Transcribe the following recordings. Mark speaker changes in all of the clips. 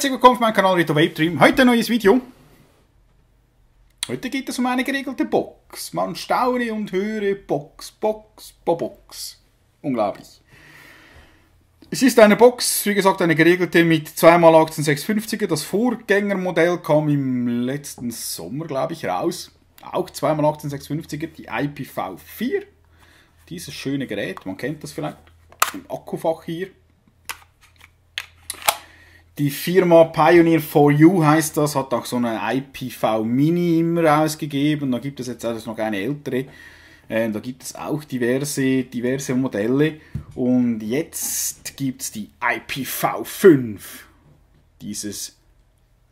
Speaker 1: Herzlich willkommen auf meinem Kanal Rito Vape Dream. Heute ein neues Video. Heute geht es um eine geregelte Box. Man staune und höre Box, Box, Box. Unglaublich. Es ist eine Box, wie gesagt, eine geregelte mit 2x18650er. Das Vorgängermodell kam im letzten Sommer, glaube ich, raus. Auch 2x18650er, die IPv4. Dieses schöne Gerät, man kennt das vielleicht, im Akkufach hier. Die Firma Pioneer for You heißt das, hat auch so eine IPv Mini immer rausgegeben. Da gibt es jetzt also noch eine ältere. Äh, da gibt es auch diverse, diverse Modelle. Und jetzt gibt es die IPv5. Dieses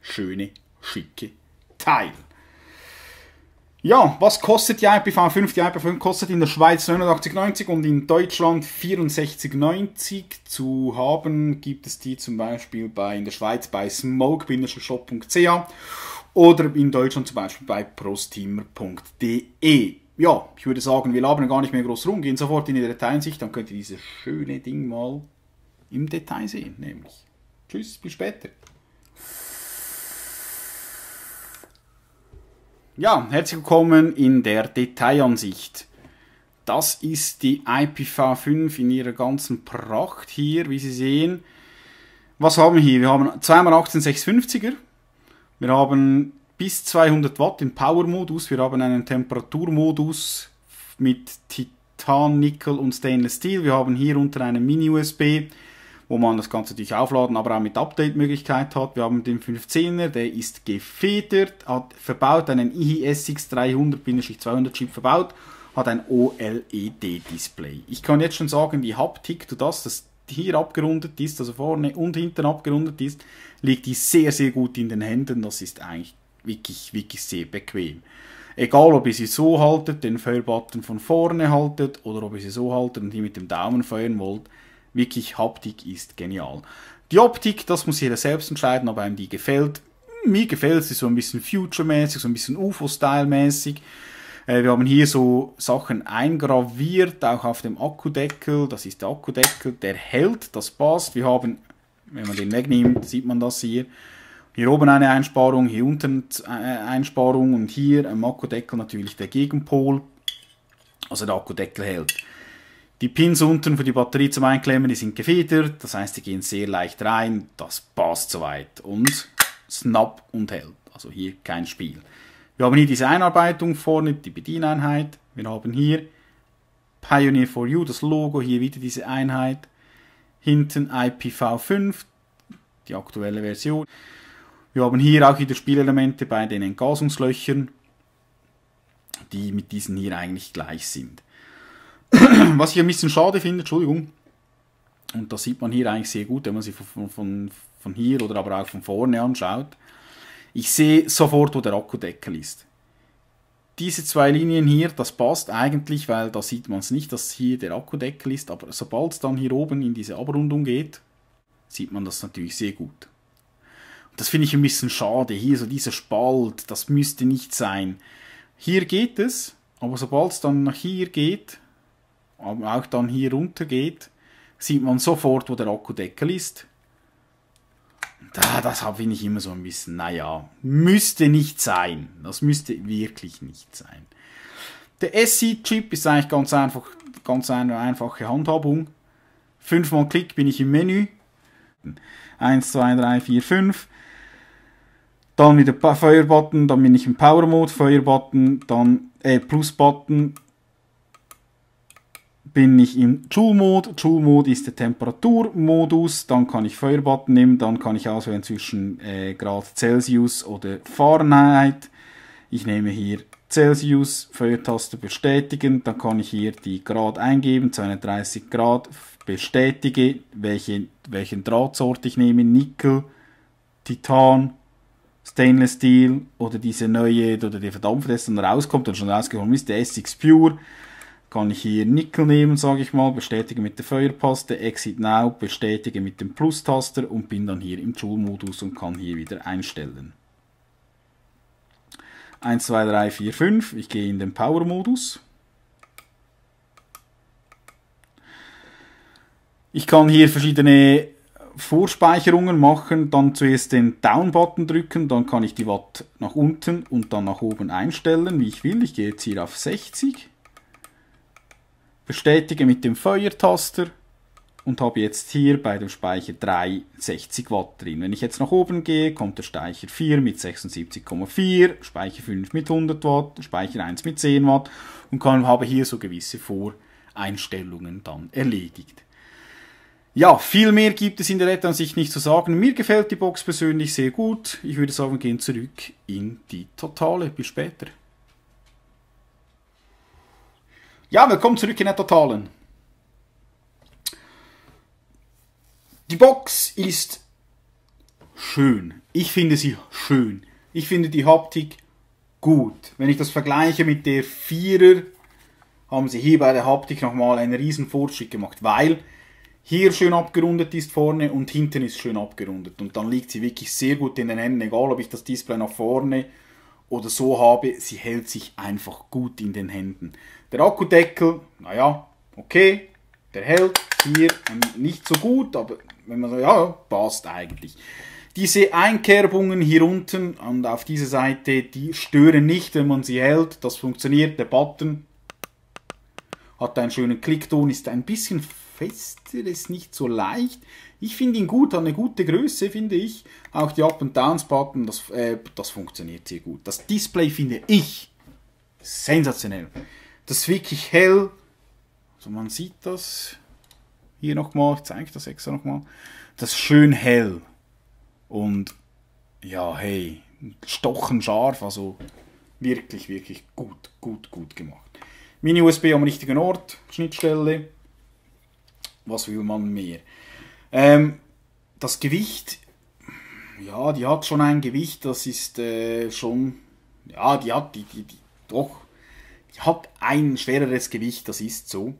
Speaker 1: schöne, schicke Teil. Ja, was kostet die IPv5? Die IPv5 kostet in der Schweiz 89,90 und in Deutschland 64,90. Zu haben gibt es die zum Beispiel bei, in der Schweiz bei smoke-shop.ch oder in Deutschland zum Beispiel bei prosteamer.de. Ja, ich würde sagen, wir labern gar nicht mehr groß rum, gehen sofort in die Detailsicht, dann könnt ihr dieses schöne Ding mal im Detail sehen, nämlich. Tschüss, bis später. Ja, herzlich willkommen in der Detailansicht. Das ist die IPv5 in ihrer ganzen Pracht hier, wie Sie sehen. Was haben wir hier? Wir haben 2x18650er. Wir haben bis 200 Watt im Power-Modus. Wir haben einen Temperaturmodus mit Titan, Nickel und Stainless Steel. Wir haben hier unter einen Mini-USB wo man das Ganze natürlich aufladen, aber auch mit Update-Möglichkeit hat. Wir haben den 510er, der ist gefedert, hat verbaut einen IHSX 300-200 Chip verbaut, hat ein OLED-Display. Ich kann jetzt schon sagen, die Haptik, du das, das hier abgerundet ist, also vorne und hinten abgerundet ist, liegt die sehr, sehr gut in den Händen. Das ist eigentlich wirklich, wirklich sehr bequem. Egal, ob ihr sie so haltet, den Feuerbutton von vorne haltet, oder ob ihr sie so haltet und hier mit dem Daumen feuern wollt, Wirklich, Haptik ist genial. Die Optik, das muss jeder selbst entscheiden, ob einem die gefällt. Mir gefällt sie so ein bisschen Future-mäßig, so ein bisschen UFO-Style-mäßig. Äh, wir haben hier so Sachen eingraviert, auch auf dem Akkudeckel. Das ist der Akkudeckel, der hält, das passt. Wir haben, wenn man den wegnimmt, sieht man das hier. Hier oben eine Einsparung, hier unten eine Einsparung und hier am Akkudeckel natürlich der Gegenpol. Also der Akkudeckel hält. Die Pins unten für die Batterie zum Einklemmen, die sind gefedert, das heißt, die gehen sehr leicht rein, das passt soweit und snap und hält, also hier kein Spiel. Wir haben hier diese Einarbeitung vorne, die Bedieneinheit, wir haben hier Pioneer for You, das Logo, hier wieder diese Einheit, hinten IPv5, die aktuelle Version. Wir haben hier auch wieder Spielelemente bei den Entgasungslöchern, die mit diesen hier eigentlich gleich sind. Was ich ein bisschen schade finde, Entschuldigung, und das sieht man hier eigentlich sehr gut, wenn man sich von, von, von hier oder aber auch von vorne anschaut. Ich sehe sofort, wo der Akkudeckel ist. Diese zwei Linien hier, das passt eigentlich, weil da sieht man es nicht, dass hier der Akkudeckel ist, aber sobald es dann hier oben in diese Abrundung geht, sieht man das natürlich sehr gut. Und das finde ich ein bisschen schade, hier so dieser Spalt, das müsste nicht sein. Hier geht es, aber sobald es dann nach hier geht, auch dann hier runter geht, sieht man sofort, wo der Akkudeckel ist. Da, das finde ich immer so ein bisschen, naja, müsste nicht sein. Das müsste wirklich nicht sein. Der SC-Chip ist eigentlich ganz einfach, ganz eine einfache Handhabung. Fünfmal Klick bin ich im Menü. 1, 2, 3, 4, 5. Dann wieder Feuerbutton, dann bin ich im Power Mode, Feuerbutton, dann äh, Plus-Button, bin ich im Joule-Mode. Joule-Mode ist der Temperaturmodus. Dann kann ich Feuerbutton nehmen. Dann kann ich auswählen zwischen äh, Grad Celsius oder Fahrenheit. Ich nehme hier Celsius, Feuertaste bestätigen. Dann kann ich hier die Grad eingeben, 230 Grad. Bestätige, welche, welchen Drahtsort ich nehme. Nickel, Titan, Stainless Steel oder diese neue, oder der Verdampfer, der dann rauskommt und schon rausgekommen ist, der SX Pure kann ich hier Nickel nehmen, sage ich mal, bestätige mit der Feuerpaste, Exit Now, bestätige mit dem Plus-Taster und bin dann hier im Joule-Modus und kann hier wieder einstellen. 1, 2, 3, 4, 5, ich gehe in den Power-Modus. Ich kann hier verschiedene Vorspeicherungen machen, dann zuerst den Down-Button drücken, dann kann ich die Watt nach unten und dann nach oben einstellen, wie ich will. Ich gehe jetzt hier auf 60, bestätige mit dem Feuertaster und habe jetzt hier bei dem Speicher 3 60 Watt drin. Wenn ich jetzt nach oben gehe, kommt der Speicher 4 mit 76,4, Speicher 5 mit 100 Watt, Speicher 1 mit 10 Watt und kann, habe hier so gewisse Voreinstellungen dann erledigt. Ja, viel mehr gibt es in der Retteransicht nicht zu sagen. Mir gefällt die Box persönlich sehr gut. Ich würde sagen, wir gehen zurück in die Totale. Bis später. Ja, willkommen zurück in der Totalen. Die Box ist schön. Ich finde sie schön. Ich finde die Haptik gut. Wenn ich das vergleiche mit der Vierer, haben sie hier bei der Haptik nochmal einen riesen Fortschritt gemacht, weil hier schön abgerundet ist vorne und hinten ist schön abgerundet. Und dann liegt sie wirklich sehr gut in den Händen, egal ob ich das Display nach vorne oder so habe, sie hält sich einfach gut in den Händen. Der Akkudeckel, naja, okay, der hält hier nicht so gut, aber wenn man sagt, ja, passt eigentlich. Diese Einkerbungen hier unten und auf dieser Seite, die stören nicht, wenn man sie hält. Das funktioniert. Der Button hat einen schönen Klickton, ist ein bisschen fester, ist nicht so leicht. Ich finde ihn gut, hat eine gute Größe, finde ich. Auch die Up-and-Downs-Button, das, äh, das funktioniert sehr gut. Das Display finde ich sensationell. Das ist wirklich hell. Also man sieht das hier nochmal, ich zeige das extra nochmal. Das ist schön hell. Und ja, hey, stochen scharf, also wirklich, wirklich gut, gut, gut gemacht. Mini-USB am richtigen Ort, Schnittstelle. Was will man mehr? Ähm, das Gewicht, ja, die hat schon ein Gewicht, das ist äh, schon, ja, die hat, die, die, die, doch, hat ein schwereres Gewicht, das ist so.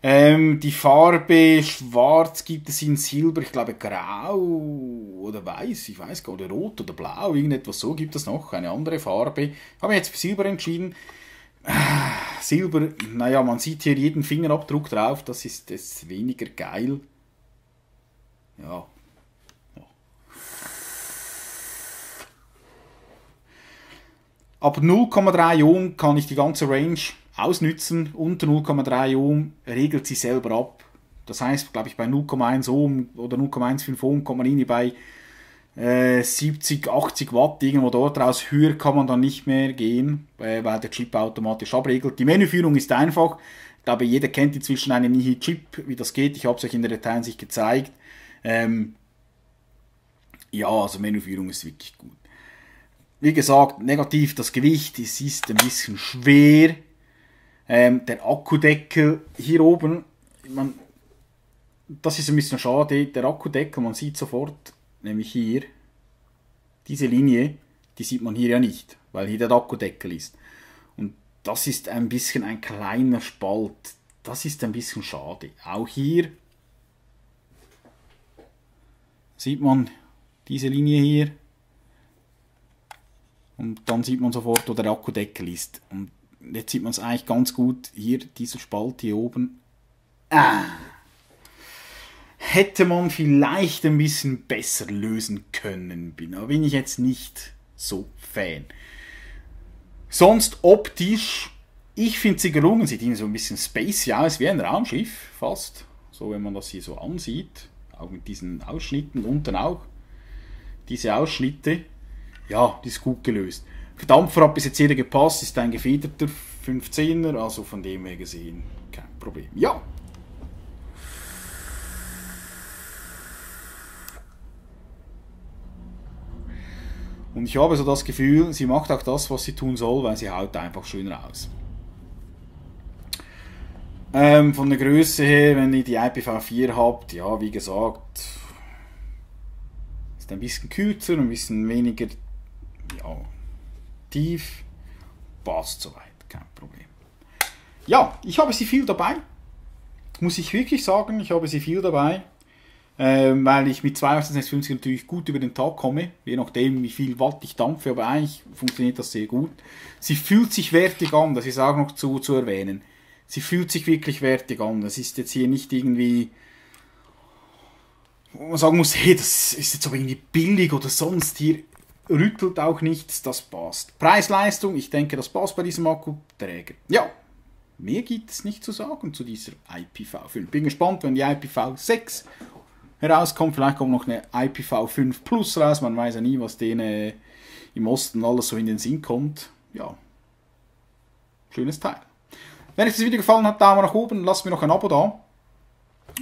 Speaker 1: Ähm, die Farbe schwarz gibt es in Silber, ich glaube grau oder weiß, ich weiß gar nicht, oder rot oder blau, irgendetwas so gibt es noch, eine andere Farbe. Ich habe mich jetzt für Silber entschieden. Silber, naja, man sieht hier jeden Fingerabdruck drauf, das ist das weniger geil. Ja. Ab 0,3 Ohm kann ich die ganze Range ausnützen. Unter 0,3 Ohm regelt sie selber ab. Das heißt, glaube ich, bei 0,1 Ohm oder 0,15 Ohm kommt man irgendwie bei äh, 70, 80 Watt irgendwo dort raus. Höher kann man dann nicht mehr gehen, äh, weil der Chip automatisch abregelt. Die Menüführung ist einfach. Ich glaube, jeder kennt inzwischen einen Nihi-Chip, wie das geht. Ich habe es euch in der Detailsicht gezeigt. Ähm, ja, also Menüführung ist wirklich gut. Wie gesagt, negativ das Gewicht, es ist ein bisschen schwer. Ähm, der Akkudeckel hier oben, man, das ist ein bisschen schade, der Akkudeckel, man sieht sofort, nämlich hier, diese Linie, die sieht man hier ja nicht, weil hier der Akkudeckel ist. Und das ist ein bisschen ein kleiner Spalt. Das ist ein bisschen schade. Auch hier sieht man diese Linie hier. Und dann sieht man sofort, wo der Akkudeckel ist. Und jetzt sieht man es eigentlich ganz gut. Hier, dieser Spalt hier oben. Ah. Hätte man vielleicht ein bisschen besser lösen können. Da bin ich jetzt nicht so Fan. Sonst optisch, ich finde sie gelungen. Sieht irgendwie so ein bisschen spacey aus, wie ein Raumschiff fast. So, wenn man das hier so ansieht. Auch mit diesen Ausschnitten, unten auch. Diese Ausschnitte. Ja, die ist gut gelöst. Für Dampfer hat bis jetzt jeder gepasst, ist ein gefederter 15er, also von dem her gesehen kein Problem. Ja. Und ich habe so das Gefühl, sie macht auch das, was sie tun soll, weil sie haut einfach schön raus. Ähm, von der Größe her, wenn ihr die IPv4 habt, ja, wie gesagt, ist ein bisschen kürzer, ein bisschen weniger ja, tief, passt soweit, kein Problem. Ja, ich habe sie viel dabei, muss ich wirklich sagen, ich habe sie viel dabei, äh, weil ich mit 2650 natürlich gut über den Tag komme, je nachdem wie viel Watt ich dampfe, aber eigentlich funktioniert das sehr gut. Sie fühlt sich wertig an, das ist auch noch zu, zu erwähnen. Sie fühlt sich wirklich wertig an, das ist jetzt hier nicht irgendwie wo man sagen muss, hey, das ist jetzt aber irgendwie billig oder sonst hier rüttelt auch nichts, das passt. Preis-Leistung, ich denke, das passt bei diesem Akkuträger. Ja, mehr gibt es nicht zu sagen zu dieser IPv5. Bin gespannt, wenn die IPv6 herauskommt. Vielleicht kommt noch eine IPv5 Plus raus. Man weiß ja nie, was denen äh, im Osten alles so in den Sinn kommt. Ja, schönes Teil. Wenn euch das Video gefallen hat, Daumen nach oben, lasst mir noch ein Abo da.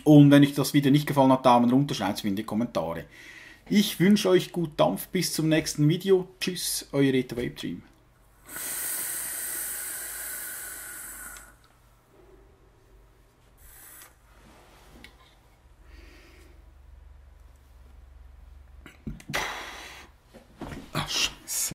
Speaker 1: Und wenn euch das Video nicht gefallen hat, Daumen runter, schreibt es mir in die Kommentare. Ich wünsche euch gut Dampf bis zum nächsten Video. Tschüss, euer Reta Wave